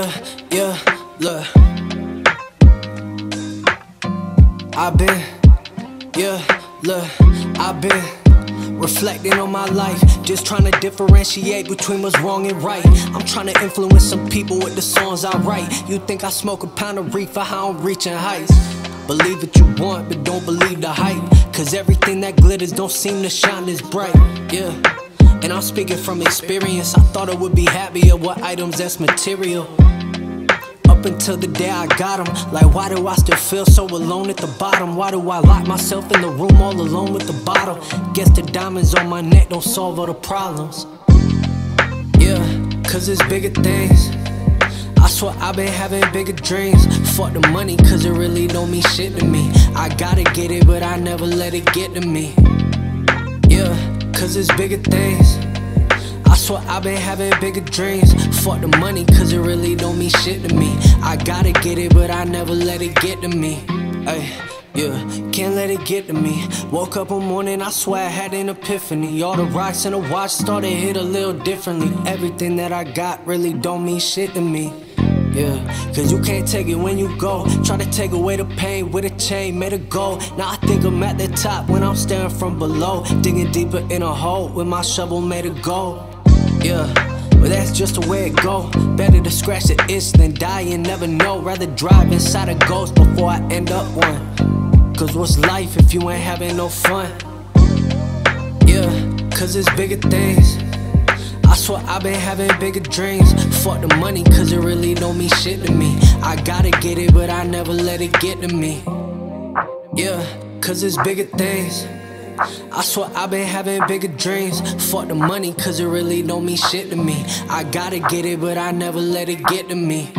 Yeah, yeah, look. I've been, yeah, look, I've been reflecting on my life, just trying to differentiate between what's wrong and right. I'm trying to influence some people with the songs I write. You think I smoke a pound of reefer, how I'm reaching heights. Believe what you want, but don't believe the hype. Cause everything that glitters don't seem to shine as bright. Yeah. And I'm speaking from experience. I thought I would be happier with items that's material. Up until the day I got them. Like, why do I still feel so alone at the bottom? Why do I lock myself in the room all alone with the bottle? Guess the diamonds on my neck don't solve all the problems. Yeah, cause it's bigger things. I swear I've been having bigger dreams. Fuck the money, cause it really don't mean shit to me. I gotta get it, but I never let it get to me. Cause it's bigger things. I swear I've been having bigger dreams. Fuck the money, cause it really don't mean shit to me. I gotta get it, but I never let it get to me. Ay, yeah, can't let it get to me. Woke up one morning, I swear I had an epiphany. All the rocks in the watch started hit a little differently. Everything that I got really don't mean shit to me. Yeah, cause you can't take it when you go. Try to take away the pain with a chain, made a goal. Now I think I'm at the top when I'm staring from below. Digging deeper in a hole with my shovel made a goal. Yeah, but that's just the way it go. Better to scratch the itch than die and never know. Rather drive inside a ghost before I end up one. Cause what's life if you ain't having no fun? Yeah, cause it's bigger things. I swear I've been having bigger dreams. Fuck the money, cause it really don't mean shit to me. I gotta get it, but I never let it get to me. Yeah, cause it's bigger things. I swear I've been having bigger dreams. Fuck the money, cause it really don't mean shit to me. I gotta get it, but I never let it get to me.